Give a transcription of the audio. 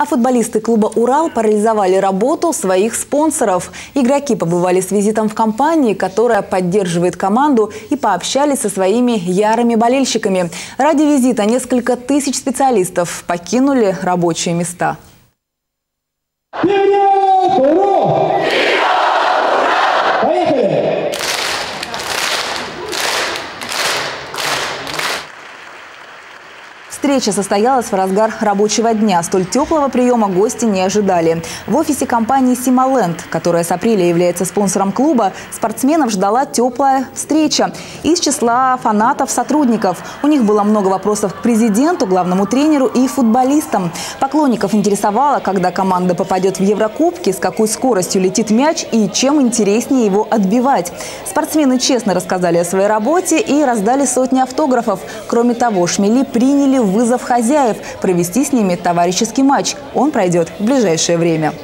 А футболисты клуба «Урал» парализовали работу своих спонсоров. Игроки побывали с визитом в компании, которая поддерживает команду, и пообщались со своими ярыми болельщиками. Ради визита несколько тысяч специалистов покинули рабочие места. Встреча состоялась в разгар рабочего дня. Столь теплого приема гости не ожидали. В офисе компании «Сималенд», которая с апреля является спонсором клуба, спортсменов ждала теплая встреча. Из числа фанатов-сотрудников. У них было много вопросов к президенту, главному тренеру и футболистам. Поклонников интересовало, когда команда попадет в Еврокубки, с какой скоростью летит мяч и чем интереснее его отбивать. Спортсмены честно рассказали о своей работе и раздали сотни автографов. Кроме того, шмели приняли вызов хозяев провести с ними товарищеский матч. Он пройдет в ближайшее время.